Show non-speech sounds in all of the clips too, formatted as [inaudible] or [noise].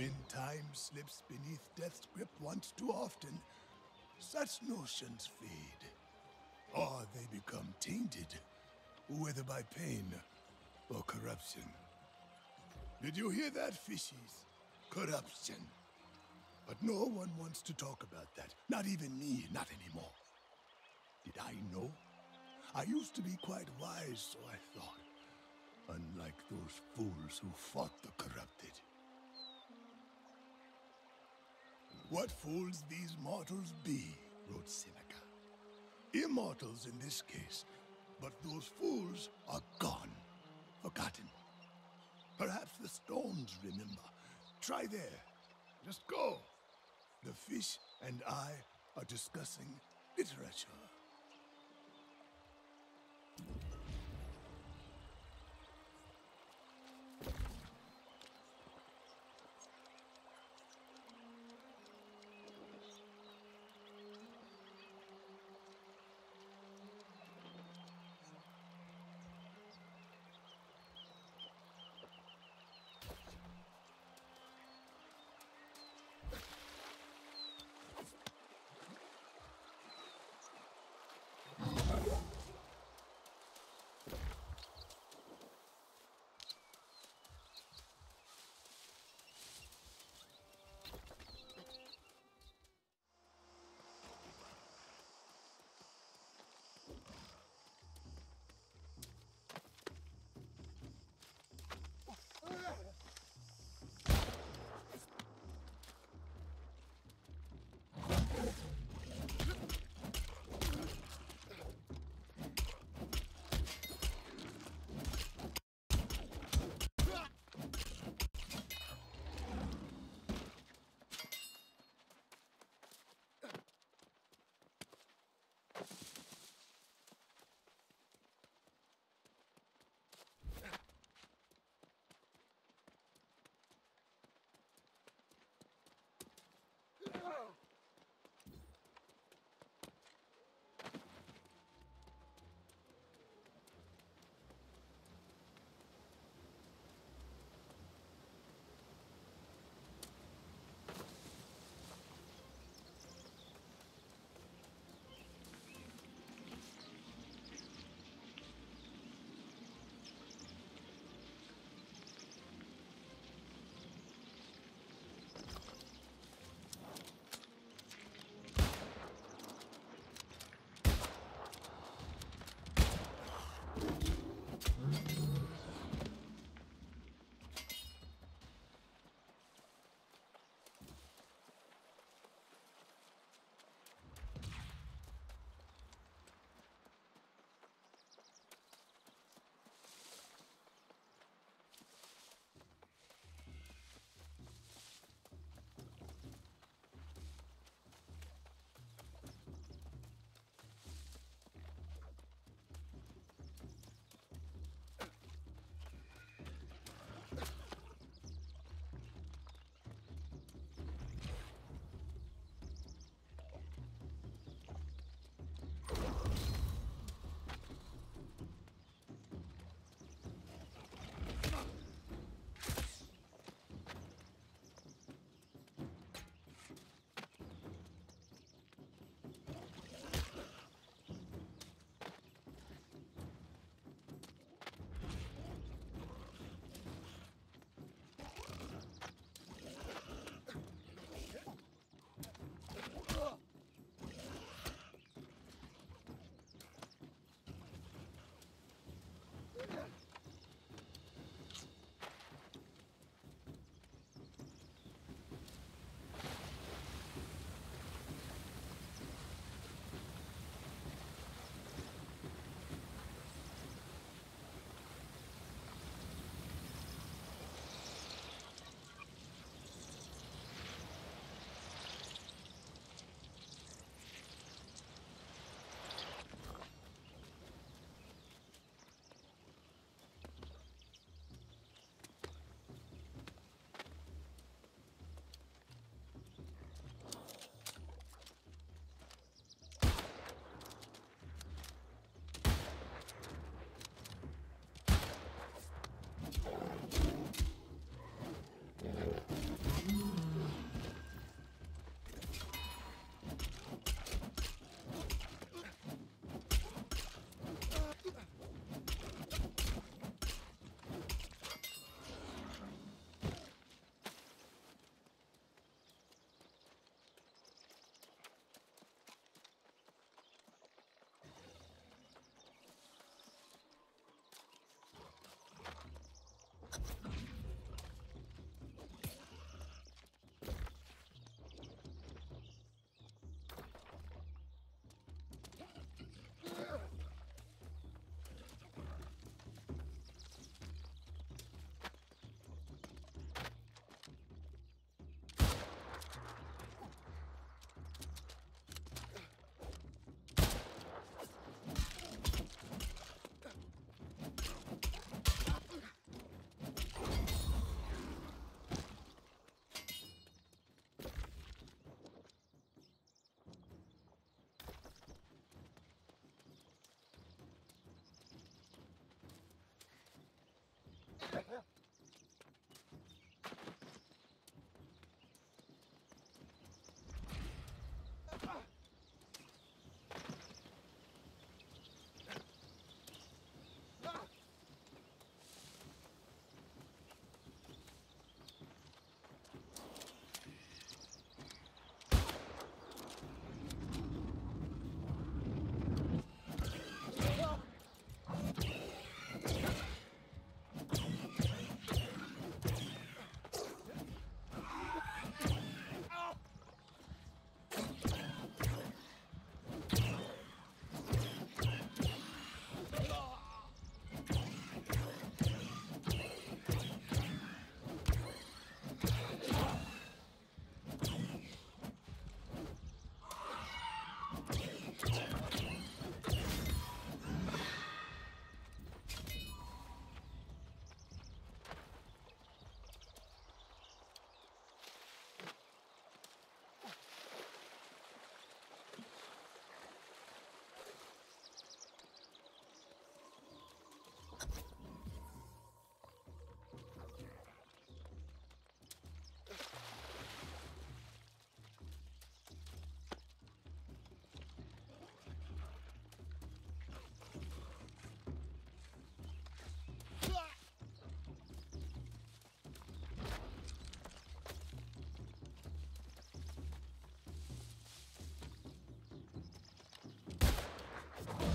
When time slips beneath death's grip once too often, such notions fade. Or they become tainted, whether by pain or corruption. Did you hear that, fishies? Corruption. But no one wants to talk about that. Not even me, not anymore. Did I know? I used to be quite wise, so I thought. Unlike those fools who fought the corrupted. What fools these mortals be, wrote Seneca. Immortals in this case, but those fools are gone, forgotten. Perhaps the stones remember. Try there. Just go. The fish and I are discussing literature.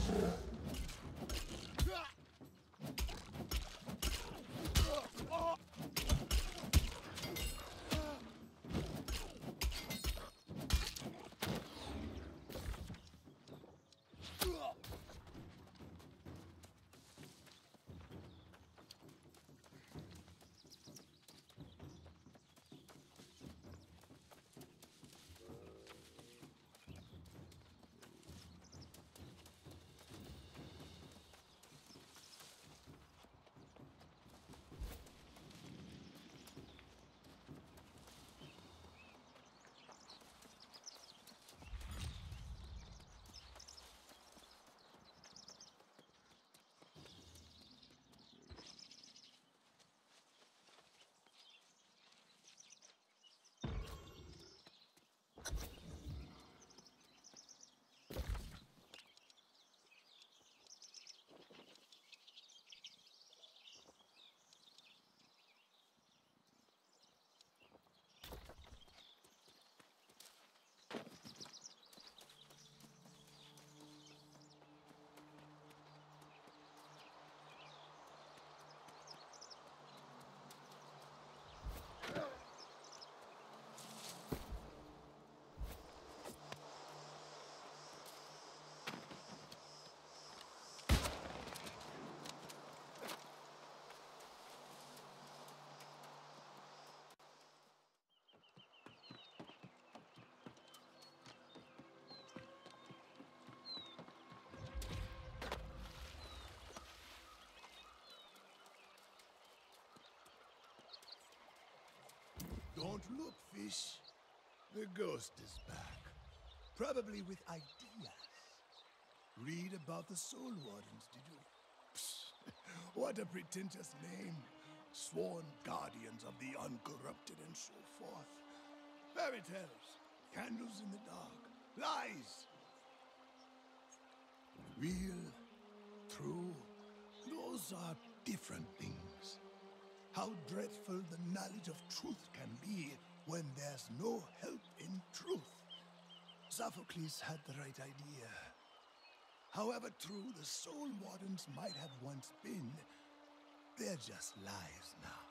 Yeah. Don't look, fish. The ghost is back. Probably with ideas. Read about the Soul Wardens, did you? Psst. [laughs] What a pretentious name. Sworn guardians of the uncorrupted and so forth. Fairy tales, candles in the dark, lies. Real, true, those are different things. How dreadful the knowledge of truth can be when there's no help in truth. Sophocles had the right idea. However true the Soul Wardens might have once been, they're just lies now.